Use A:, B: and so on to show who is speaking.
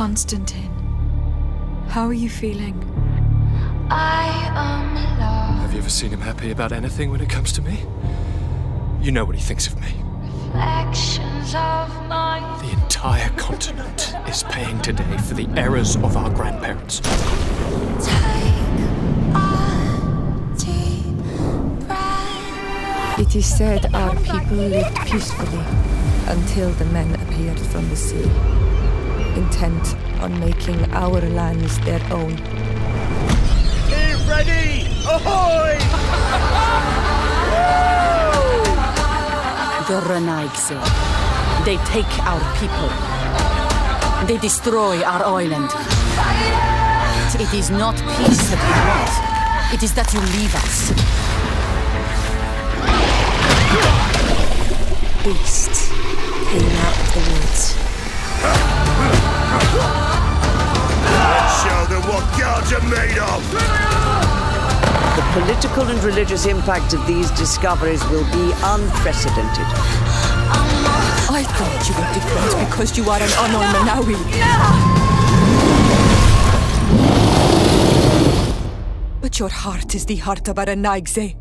A: Constantine, how are you feeling?
B: I am lost.
C: Have you ever seen him happy about anything when it comes to me? You know what he thinks of me.
B: Reflections of my
C: The entire continent is paying today for the errors of our grandparents.
B: take a deep breath.
D: It is said our people lived peacefully until the men appeared from the sea, intent on making our lands their own.
E: Get ready! Ahoy!
F: The Renaigse. They take our people. They destroy our island. It is not peace that we want. It is that you leave us.
G: Beast came out of the woods.
H: The political and religious impact of these discoveries will be unprecedented.
D: I thought you were different because you are an Honor Manawi. But your heart is the heart of a Renaigse.